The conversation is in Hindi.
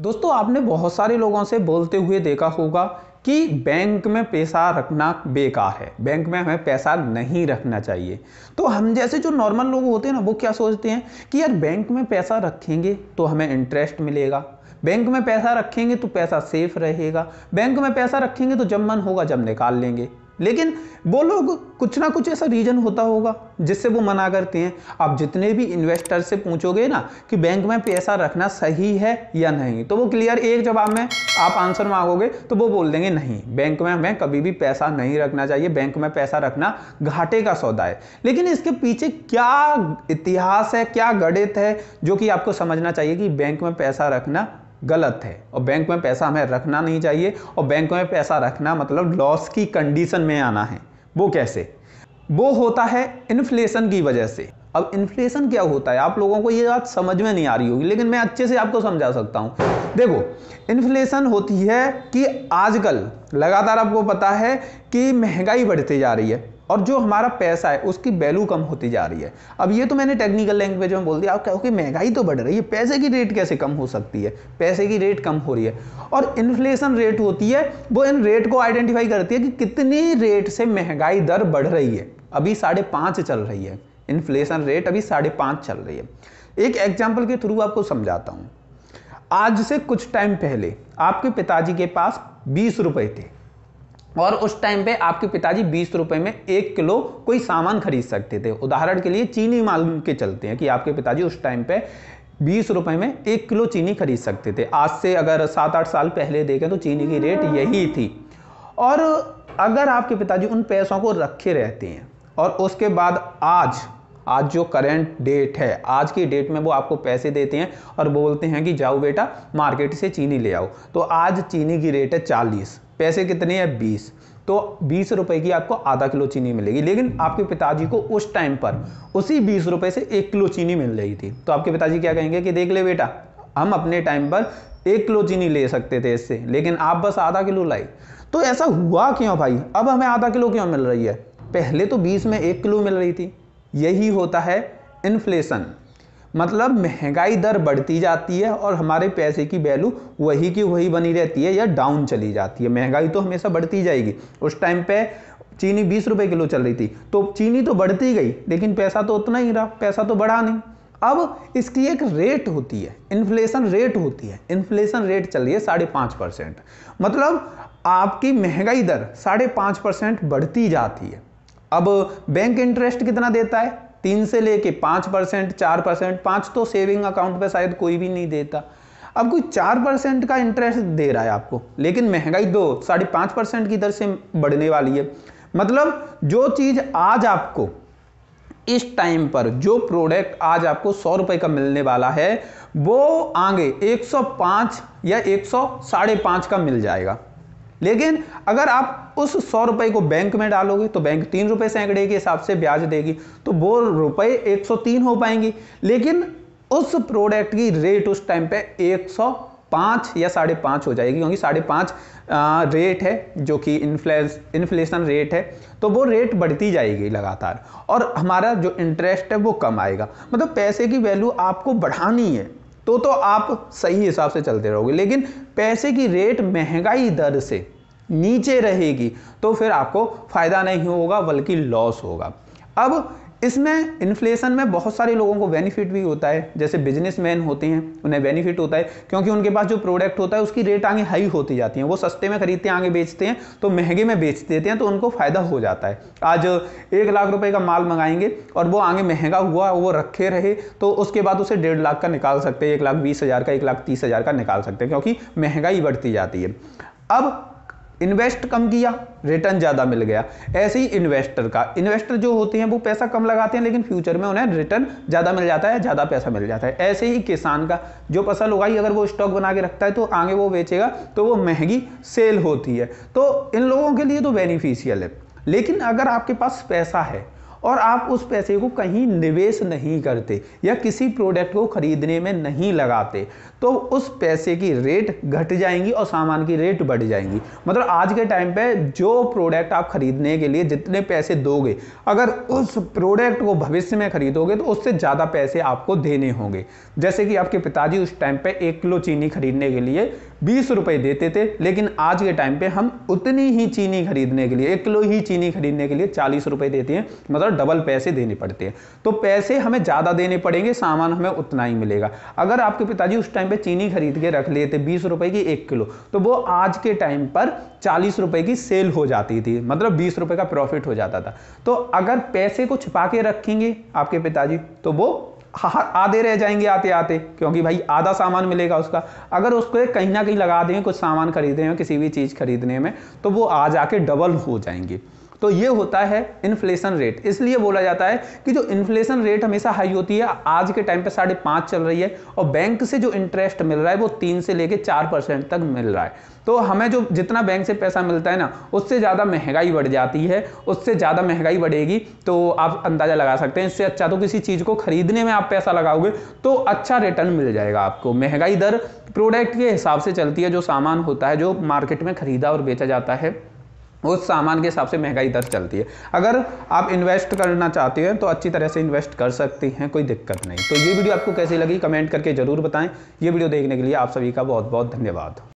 दोस्तों, आपने बहुत सारे लोगों से बोलते हुए देखा होगा कि बैंक में पैसा रखना बेकार है। बैंक में हमें पैसा नहीं रखना चाहिए। तो हम जैसे जो नॉर्मल लोग होते हैं ना, वो क्या सोचते हैं कि यार, बैंक में पैसा रखेंगे तो हमें इंटरेस्ट मिलेगा। बैंक में पैसा रखेंगे तो पैसा सेफ़ रहेगा। बैंक में पैसा रखेंगे तो जब मन होगा, जब निकाल लेंगे। लेकिन वो लोग कुछ ना कुछ ऐसा रीजन होता होगा जिससे वो मना करते हैं। आप जितने भी इन्वेस्टर से पूछोगे ना कि बैंक में पैसा रखना सही है या नहीं तो वो क्लियर एक जवाब में आप आंसर मांगोगे तो वो बोल देंगे नहीं। बैंक में हमें कभी भी पैसा नहीं रखना चाहिए, बैंक में पैसा रखना घाटे का सौदा है। लेकिन इसके पीछे क्या इतिहास है, क्या गणित है जो कि आपको समझना चाहिए कि बैंक में पैसा रखना गलत है। और बैंक में पैसा हमें रखना नहीं चाहिए। और बैंक में पैसा रखना मतलब लॉस की कंडीशन में आना है। वो कैसे? वो होता है इन्फ्लेशन की वजह से। अब इन्फ्लेशन क्या होता है? आप लोगों को ये बात समझ में नहीं आ रही होगी, लेकिन मैं अच्छे से आपको समझा सकता हूँ। देखो इन्फ्लेशन होती है कि आजकल लगातार आपको पता है कि महँगाई बढ़ती जा रही है। और जो हमारा पैसा है, उसकी वैल्यू कम होती जा रही है। अब ये तो मैंने टेक्निकल लैंग्वेज में बोल दिया आप कहो कि महँगाई तो बढ़ रही है, पैसे की रेट कैसे कम हो सकती है? पैसे की रेट कम हो रही है। और इन्फ्लेशन रेट होती है, वो इन रेट को आइडेंटिफाई करती है कि कितनी रेट से महँगाई दर बढ़ रही है। अभी साढ़े पाँच चल रही है। इन्फ्लेशन रेट अभी साढ़े पाँच चल रही है। एक एग्ज़ाम्पल के थ्रू आपको समझाता हूँ। आज से कुछ टाइम पहले, आपके पिताजी के पास बीस रुपए थे। और उस टाइम पे आपके पिताजी बीस रुपए में एक किलो कोई सामान खरीद सकते थे। उदाहरण के लिए चीनी मान के चलते हैं कि आपके पिताजी उस टाइम पे बीस रुपए में एक किलो चीनी खरीद सकते थे। आज से अगर सात आठ साल पहले देखें तो चीनी की रेट यही थी। और अगर आपके पिताजी उन पैसों को रखे रहते हैं और उसके बाद आज आज जो करेंट डेट है आज की डेट में वो आपको पैसे देते हैं और बोलते हैं कि जाओ बेटा मार्केट से चीनी ले आओ। तो आज चीनी की रेट है चालीस। पैसे कितने हैं? बीस। तो बीस रुपए की आपको आधा किलो चीनी मिलेगी। लेकिन आपके पिताजी को उस टाइम पर उसी बीस रुपए से एक किलो चीनी मिल रही थी। तो आपके पिताजी क्या कहेंगे कि देख ले बेटा, हम अपने टाइम पर एक किलो चीनी ले सकते थे इससे, लेकिन आप बस आधा किलो लाई तो ऐसा हुआ क्यों भाई? अब हमें आधा किलो क्यों मिल रही है? पहले तो बीस में एक किलो मिल रही थी। यही होता है इन्फ्लेशन मतलब महँगाई दर बढ़ती जाती है और हमारे पैसे की वैल्यू वही की वही बनी रहती है या डाउन चली जाती है। महँगाई तो हमेशा बढ़ती जाएगी। उस टाइम पे चीनी बीस रुपए किलो चल रही थी। तो चीनी तो बढ़ती गई, लेकिन पैसा तो उतना ही रहा, पैसा तो बढ़ा नहीं। अब इसकी एक रेट होती है इन्फ्लेशन रेट होती है। इन्फ्लेशन रेट चल रही है साढ़े पाँच परसेंट मतलब आपकी महँगाई दर साढ़े पाँच परसेंट बढ़ती जाती है। अब बैंक इंटरेस्ट कितना देता है? तीन से लेके पाँच परसेंट, चार परसेंट, पाँच तो सेविंग अकाउंट पे शायद कोई भी नहीं देता। अब कोई चार परसेंट का इंटरेस्ट दे रहा है आपको, लेकिन महँगाई दो, साढ़े पाँच परसेंट की दर से बढ़ने वाली है। मतलब जो चीज़ आज आपको इस टाइम पर, जो प्रोडक्ट आज आपको सौ रुपए का मिलने वाला है, वो आगे 105 या एक सौ साढ़े पाँच का मिल जाएगा। लेकिन अगर आप उस सौ रुपए को बैंक में डालोगे तो बैंक तीन रुपए सैकड़े के हिसाब से ब्याज देगी तो वो रुपए 103 हो पाएँगे। लेकिन उस प्रोडक्ट की रेट उस टाइम पे 105 या साढ़े पाँच हो जाएगी, क्योंकि साढ़े पाँच रेट है, जो कि इन्फ्लेशन रेट है तो वो रेट बढ़ती जाएगी लगातार। और हमारा जो इंटरेस्ट है, वो कम आएगा। मतलब पैसे की वैल्यू आपको बढ़ानी है। तो तो आप सही हिसाब से चलते रहोगे। लेकिन पैसे की रेट महँगाई दर से नीचे रहेगी तो फिर आपको फ़ायदा नहीं होगा, बल्कि लॉस होगा। अब इसमें इन्फ्लेशन में बहुत सारे लोगों को बेनिफिट भी होता है। जैसे बिजनेसमैन होते हैं, उन्हें बेनिफिट होता है, क्योंकि उनके पास जो प्रोडक्ट होता है, उसकी रेट आगे हाई होती जाती है। वो सस्ते में खरीदते हैं, आगे बेचते हैं तो महँगे में बेच देते हैं तो उनको फ़ायदा हो जाता है। आज एक लाख रुपए का माल मंगाएँगे और वो आगे महँगा हुआ, वो रखे रहे तो उसके बाद उसे डेढ़ लाख का निकाल सकते हैं, एक लाख बीस हज़ार का, एक लाख तीस हज़ार का निकाल सकते हैं, क्योंकि महँगाई बढ़ती जाती है। अब इन्वेस्ट कम किया रिटर्न ज़्यादा मिल गया। ऐसे ही इन्वेस्टर का। इन्वेस्टर जो होते हैं, वो पैसा कम लगाते हैं, लेकिन फ्यूचर में उन्हें रिटर्न ज़्यादा मिल जाता है, ज़्यादा पैसा मिल जाता है। ऐसे ही किसान का जो फ़सल उगाई, अगर वो स्टॉक बना के रखता है तो आगे वो बेचेगा तो वो महँगी सेल होती है। तो इन लोगों के लिए तो बेनिफिशियल है। लेकिन अगर आपके पास पैसा है और आप उस पैसे को कहीं निवेश नहीं करते या किसी प्रोडक्ट को खरीदने में नहीं लगाते तो उस पैसे की रेट घट जाएँगी और सामान की रेट बढ़ जाएँगी। मतलब आज के टाइम पे जो प्रोडक्ट आप खरीदने के लिए जितने पैसे दोगे, अगर उस प्रोडक्ट को भविष्य में खरीदोगे तो उससे ज़्यादा पैसे आपको देने होंगे। जैसे कि आपके पिताजी उस टाइम पर एक किलो चीनी खरीदने के लिए बीस रुपए देते थे, लेकिन आज के टाइम पे हम उतनी ही चीनी खरीदने के लिए, एक किलो ही चीनी खरीदने के लिए चालीस रुपए देते हैं मतलब डबल पैसे देने पड़ते हैं। तो पैसे हमें ज़्यादा देने पड़ेंगे, सामान हमें उतना ही मिलेगा। अगर आपके पिताजी उस टाइम पे चीनी खरीद के रख लेते, बीस रुपए की एक किलो तो वो आज के टाइम पर चालीस रुपए की सेल हो जाती थी मतलब बीस रुपए का प्रॉफिट हो जाता था। तो अगर पैसे को छिपा के रखेंगे आपके पिताजी तो वो आधे रह जाएँगे आते आते, क्योंकि भाई आधा सामान मिलेगा उसका। अगर उसको कहीं ना कहीं लगा दें कुछ सामान खरीदने में किसी भी चीज़ खरीदने में तो वो आ जाके डबल हो जाएँगे। तो ये होता है इन्फ्लेशन रेट इसलिए बोला जाता है कि जो इन्फ्लेशन रेट हमेशा हाई होती है, आज के टाइम पे साढ़े पाँच चल रही है और बैंक से जो इंटरेस्ट मिल रहा है वो तीन से लेके चार परसेंट तक मिल रहा है। तो हमें जो जितना बैंक से पैसा मिलता है ना, उससे ज़्यादा महँगाई बढ़ जाती है, उससे ज़्यादा महँगाई बढ़ेगी। तो आप अंदाज़ा लगा सकते हैं, इससे अच्छा तो किसी चीज़ को खरीदने में आप पैसा लगाओगे तो अच्छा रिटर्न मिल जाएगा आपको। महँगाई दर प्रोडक्ट के हिसाब से चलती है, जो सामान होता है, जो मार्केट में खरीदा और बेचा जाता है। उस सामान के हिसाब से महँगाई दर चलती है। अगर आप इन्वेस्ट करना चाहते हैं तो अच्छी तरह से इन्वेस्ट कर सकते हैं, कोई दिक्कत नहीं। तो ये वीडियो आपको कैसी लगी, कमेंट करके ज़रूर बताएँ। ये वीडियो देखने के लिए आप सभी का बहुत बहुत धन्यवाद।